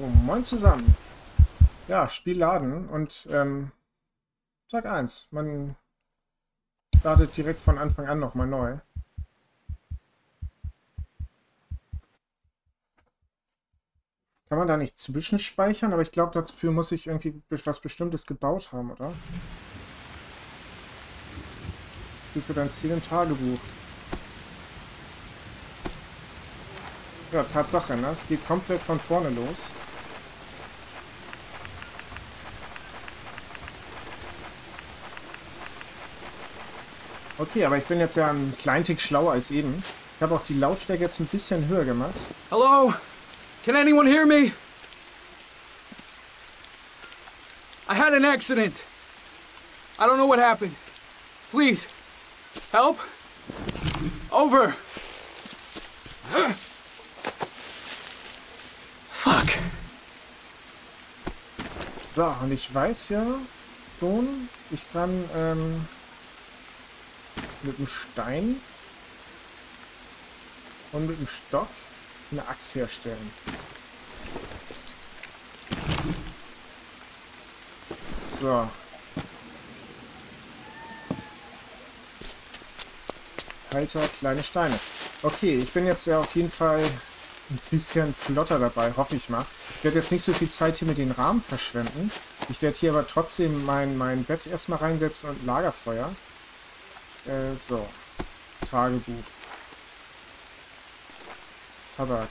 So, moin zusammen. Ja, Spiel laden und ähm, Tag 1. Man startet direkt von Anfang an nochmal neu. Kann man da nicht zwischenspeichern, aber ich glaube, dafür muss ich irgendwie was Bestimmtes gebaut haben, oder? Für dein Ziel im Tagebuch. Ja, Tatsache, ne? Es geht komplett von vorne los. Okay, aber ich bin jetzt ja ein klein Tick schlauer als eben. Ich habe auch die Lautstärke jetzt ein bisschen höher gemacht. Hello? Can anyone hear me? I had an accident. I don't know what happened. Please, help. Over. Fuck. So, und ich weiß ja schon, ich kann ähm, mit dem Stein und mit dem Stock eine Axt herstellen. So. Halter, kleine Steine. Okay, ich bin jetzt ja auf jeden Fall ein bisschen flotter dabei, hoffe ich mal. Ich werde jetzt nicht so viel Zeit hier mit den Rahmen verschwenden. Ich werde hier aber trotzdem mein, mein Bett erstmal reinsetzen und Lagerfeuer. Äh, so. Tagebuch. Tabak.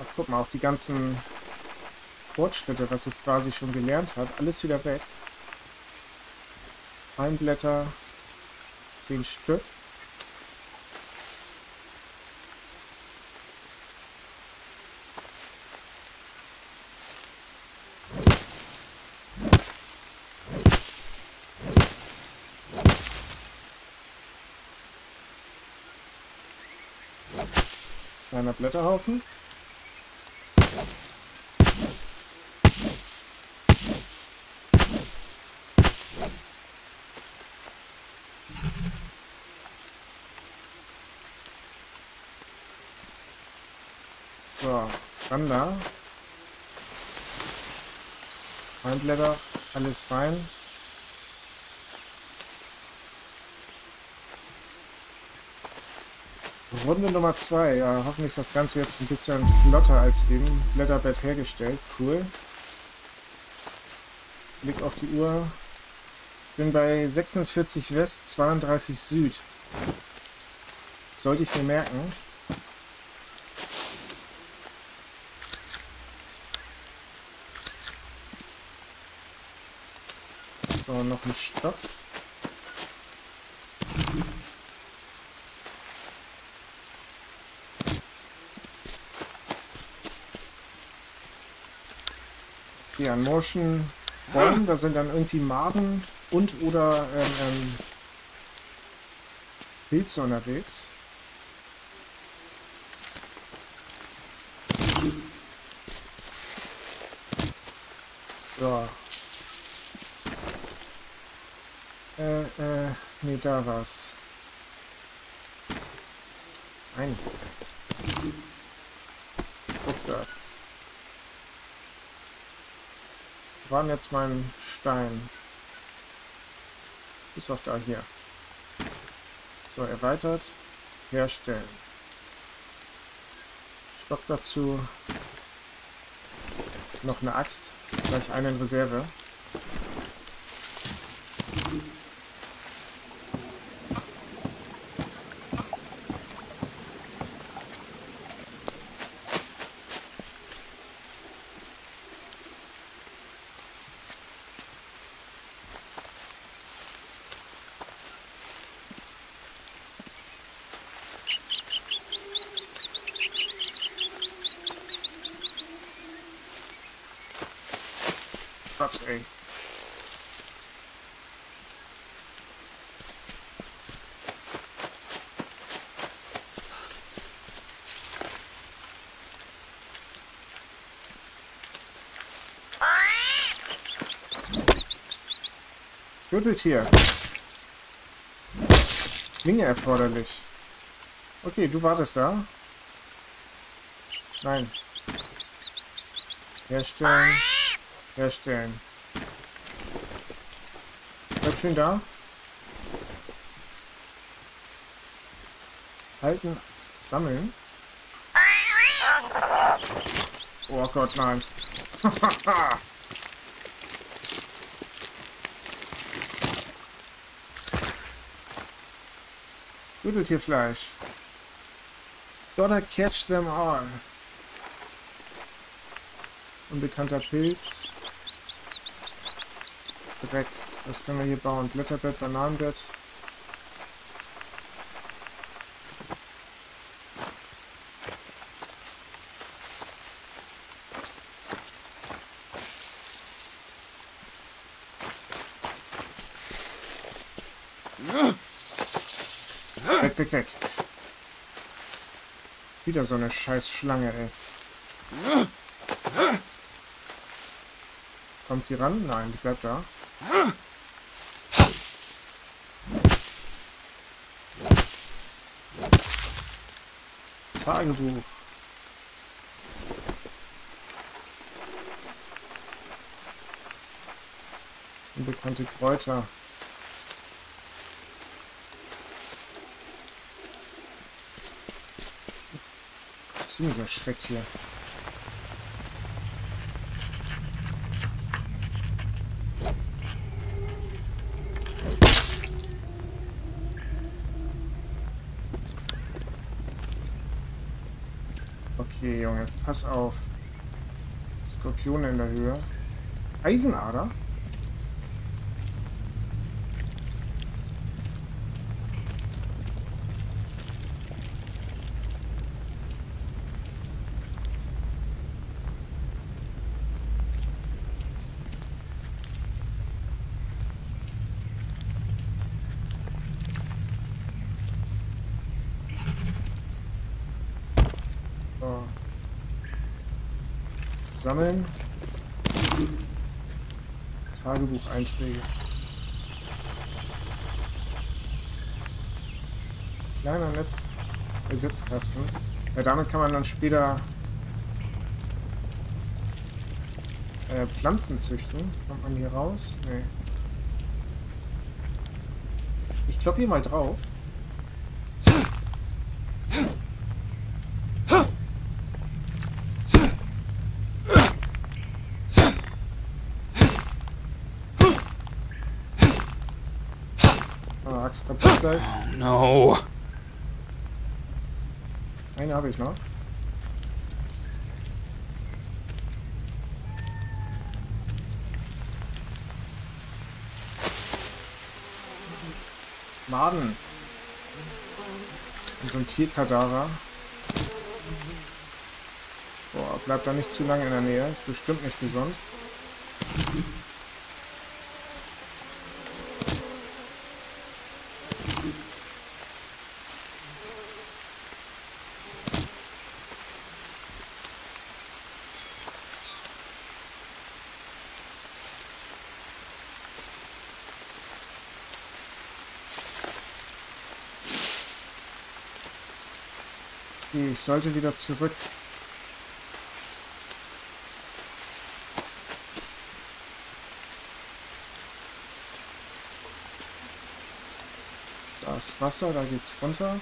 Ach, guck mal, auch die ganzen Fortschritte, was ich quasi schon gelernt habe, alles wieder weg. Palmblätter, zehn Stück. Kleiner Blätterhaufen. So, dann da. Blätter, alles rein. Runde Nummer 2. Ja, hoffentlich das Ganze jetzt ein bisschen flotter als eben. Blätterbett hergestellt. Cool. Blick auf die Uhr. Bin bei 46 West, 32 Süd. Sollte ich mir merken. So, noch ein Stock. An morschen Bäumen, da sind dann irgendwie Maden und oder ähm, ähm, Pilze unterwegs. So. Äh, äh, nee, da war's. Ein. Rucksack. War denn jetzt mein Stein? Ist auch da hier. So, erweitert. Herstellen. Stock dazu. Noch eine Axt. Gleich eine in Reserve. Gott, ey. Gürteltier. Klinge erforderlich. Okay, du wartest da. Nein. Herstellen. Herstellen. Bleib schön da. Halten. Sammeln. Oh Gott, nein. Gürteltierfleisch. Gotta catch them all. Unbekannter Pilz. Dreck. Was können wir hier bauen? Blätterbett, Bananenbett. Weg, weg, weg. Wieder so eine scheiß Schlange, ey. Kommt sie ran? Nein, die bleibt da. Tagebuch. Unbekannte Kräuter. Ziemlicher Schreck hier. Okay, Pass auf. Skorpione in der Höhe. Eisenader? So. Sammeln. Tagebucheinträge. Kleiner Netz Ersetzkasten. Ja, damit kann man dann später äh, Pflanzen züchten. Kommt man hier raus? Nee. Ich klopp hier mal drauf. Axt kaputt gleich. No. Eine habe ich noch. Maden. Und so ein Tierkadaver. Boah, bleibt da nicht zu lange in der Nähe. Ist bestimmt nicht gesund. Okay, ich sollte wieder zurück. Da ist Wasser, da geht's runter.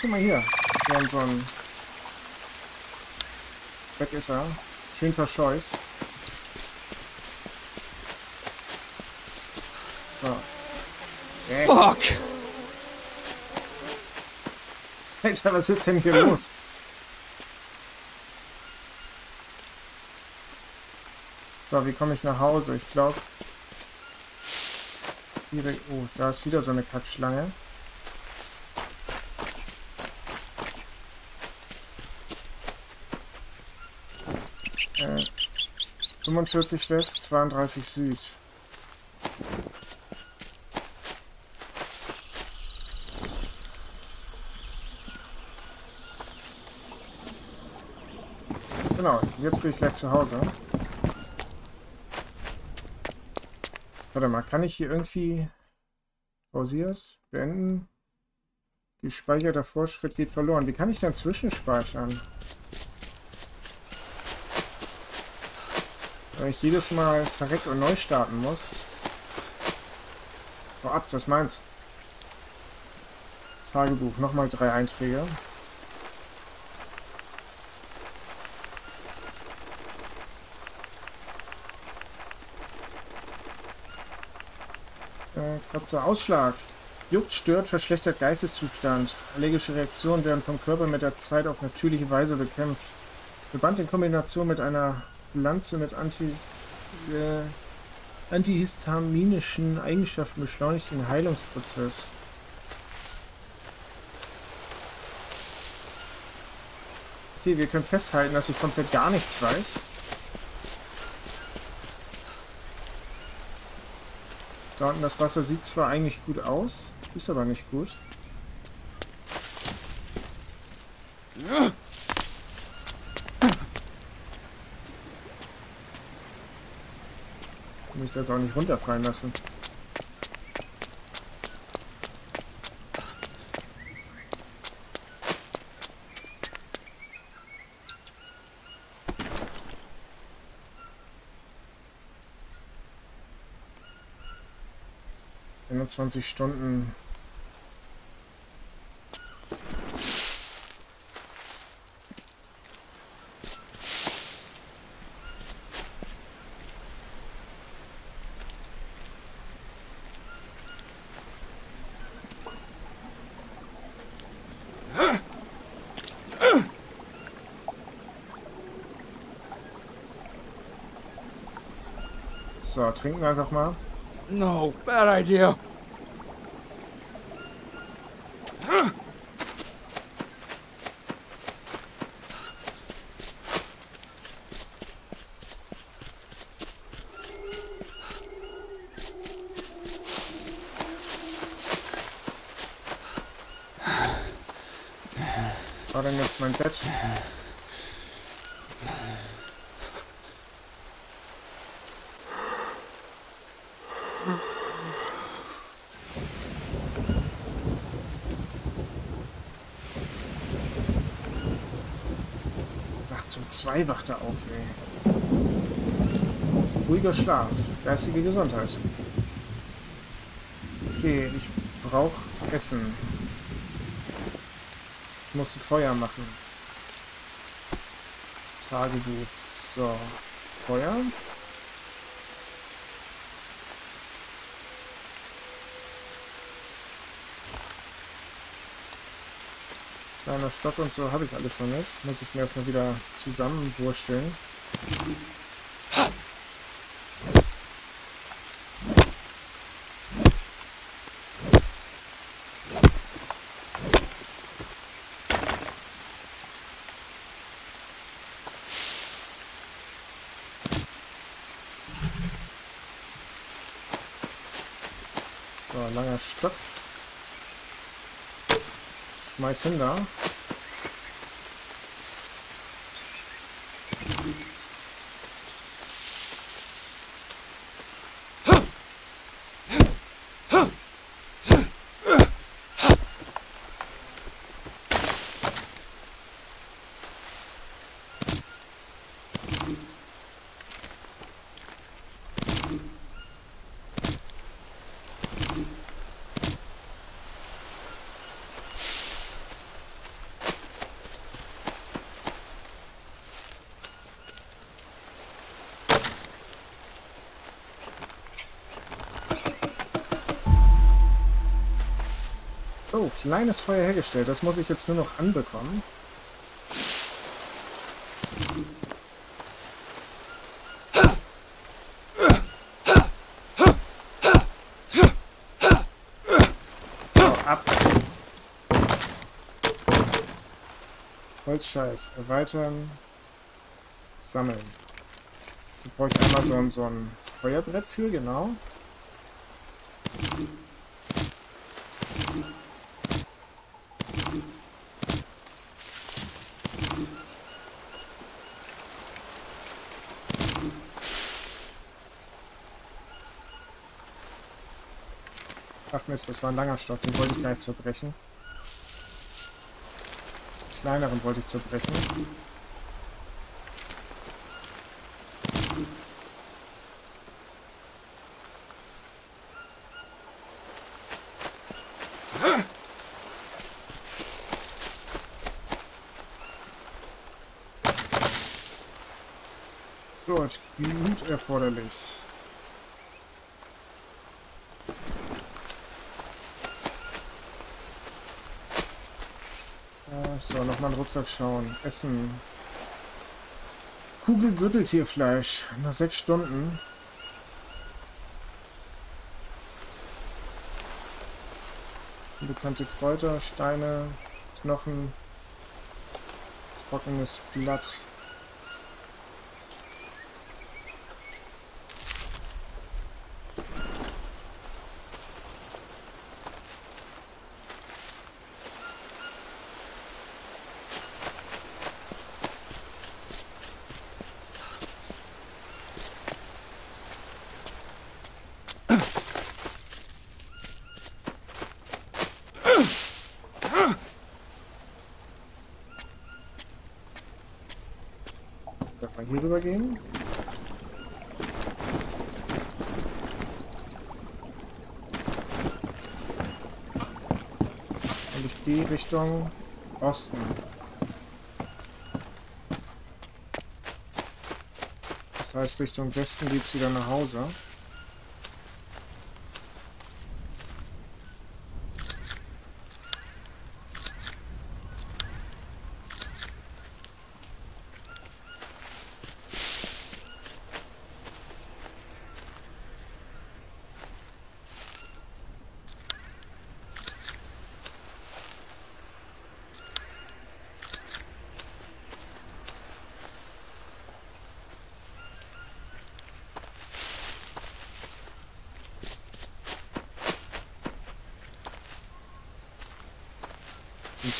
Guck mal hier. Wir haben so ein... Weg ist er. Schön verscheucht. So. Äh, Fuck. Alter, was ist denn hier los? So, wie komme ich nach Hause? Ich glaube... Oh, da ist wieder so eine Kackschlange. Äh, 45 West, 32 Süd. Genau, jetzt bin ich gleich zu Hause. Warte mal, kann ich hier irgendwie pausiert, beenden? Gespeicherter Vorschritt geht verloren. Wie kann ich dann zwischenspeichern? Weil ich jedes Mal verreckt und neu starten muss. Hau ab, was meinst Tagebuch, nochmal drei Einträge. Äh, kurzer Ausschlag. Juckt, stört, verschlechtert Geisteszustand. Allergische Reaktionen werden vom Körper mit der Zeit auf natürliche Weise bekämpft. Verband in Kombination mit einer Pflanze mit Antis, äh, antihistaminischen Eigenschaften beschleunigt den Heilungsprozess. Okay, wir können festhalten, dass ich komplett gar nichts weiß. Da unten das Wasser sieht zwar eigentlich gut aus, ist aber nicht gut. Ich möchte das auch nicht runterfallen lassen. 21 Stunden So, trinken wir einfach mal. No, bad idea. War denn jetzt mein Bett? Zwei wacht er auf, ey. Ruhiger Schlaf, geistige Gesundheit. Okay, ich brauche Essen. Ich muss ein Feuer machen. Tagebuch. So. Feuer. Kleiner Stock und so habe ich alles noch nicht. Muss ich mir erstmal wieder zusammenwursteln. So, langer Stock. Schmeiß hin da. Oh, kleines Feuer hergestellt. Das muss ich jetzt nur noch anbekommen. So, ab. Holzscheit. Erweitern. Sammeln. Da brauche ich einmal so ein, so ein Feuerbrett für, genau. Mist, das war ein langer Stock, den wollte ich gleich zerbrechen. Kleineren wollte ich zerbrechen. Gut, Blut erforderlich. Äh, So, nochmal in den Rucksack schauen. Essen. Kugel Gürteltierfleisch. Nach sechs Stunden. Unbekannte Kräuter, Steine, Knochen, trockenes Blatt. Hier rüber gehen? Und ich gehe Richtung Osten. Das heißt, Richtung Westen geht's wieder nach Hause.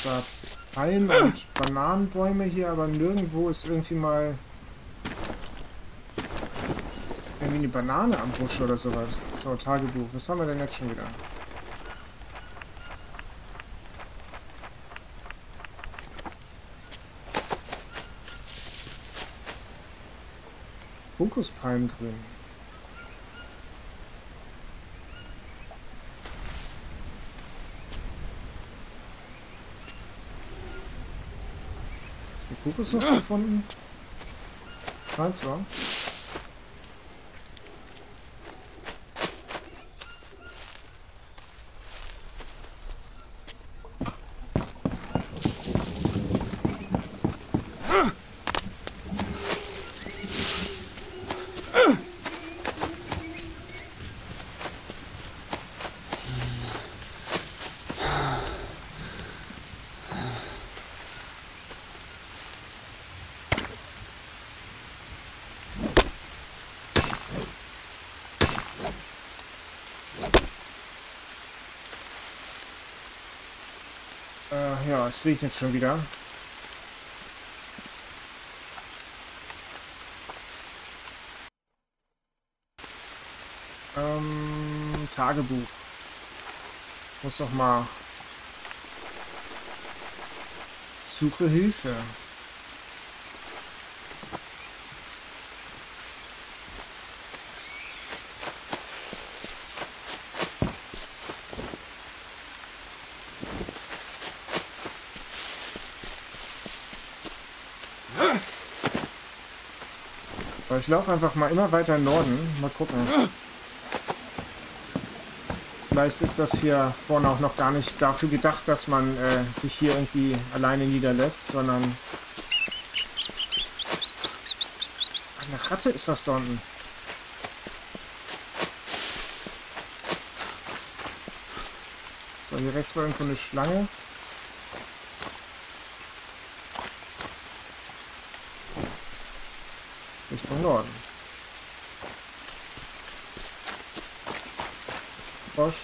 Zwar Palmen und Bananenbäume hier, aber nirgendwo ist irgendwie mal irgendwie eine Banane am Busch oder sowas. So, Tagebuch. Was haben wir denn jetzt schon wieder? Fokuspalmgrün. Kokosnuss gefunden? Scheint so. Äh, ja, es regnet schon wieder. Ähm, Tagebuch. Muss doch mal. Suche Hilfe. Aber ich laufe einfach mal immer weiter in Norden. Mal gucken. Vielleicht ist das hier vorne auch noch gar nicht dafür gedacht, dass man äh, sich hier irgendwie alleine niederlässt, sondern... Eine Ratte ist das da unten. So, hier rechts war irgendwo eine Schlange. Norden. Frosch.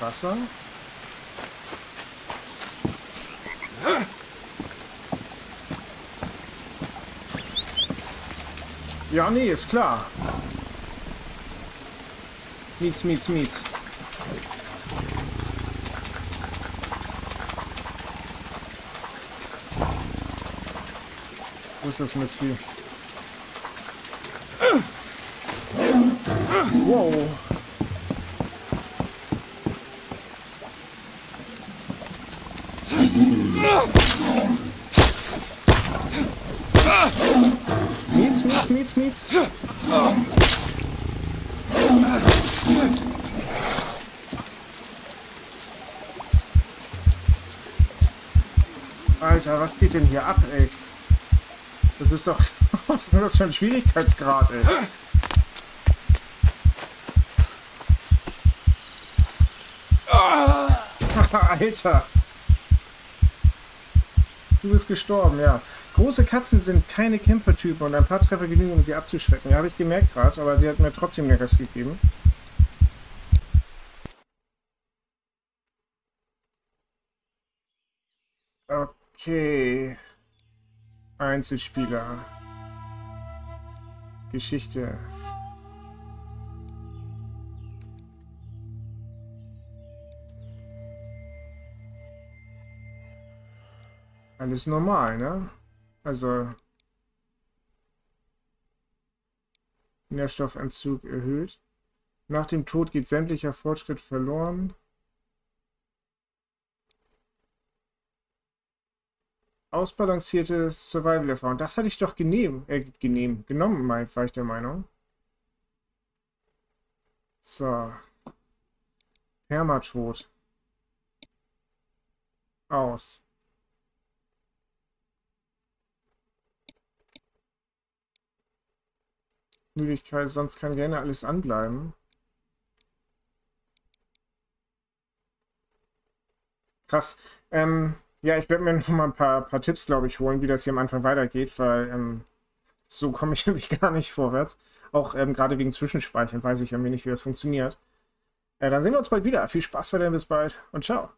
Wasser. Ja, nee, ist klar. Miets, Miets, Miets. Ist das Mistvieh? Wow. Miets, Miets, Miets, Miets. Alter, was geht denn hier ab, ey? Das ist doch... Was ist denn das für ein Schwierigkeitsgrad, ey? Alter! Du bist gestorben, ja. Große Katzen sind keine Kämpfertypen und ein paar Treffer genügen, um sie abzuschrecken. Ja, habe ich gemerkt gerade, aber die hat mir trotzdem den Rest gegeben. Okay. Einzelspieler. Geschichte. Alles normal, ne? Also Nährstoffentzug erhöht. Nach dem Tod geht sämtlicher Fortschritt verloren. Ausbalancierte Survival-Erfahrung. Das hatte ich doch genehm, äh, genehm, genommen, war ich der Meinung. So. Permatod. Aus. Müdigkeit, sonst kann gerne alles anbleiben. Krass. Ähm, ja, ich werde mir noch mal ein paar, paar Tipps, glaube ich, holen, wie das hier am Anfang weitergeht, weil ähm, so komme ich nämlich gar nicht vorwärts. Auch ähm, gerade wegen Zwischenspeichern weiß ich irgendwie nicht, wie das funktioniert. Äh, dann sehen wir uns bald wieder. Viel Spaß weiterhin, bis bald und ciao.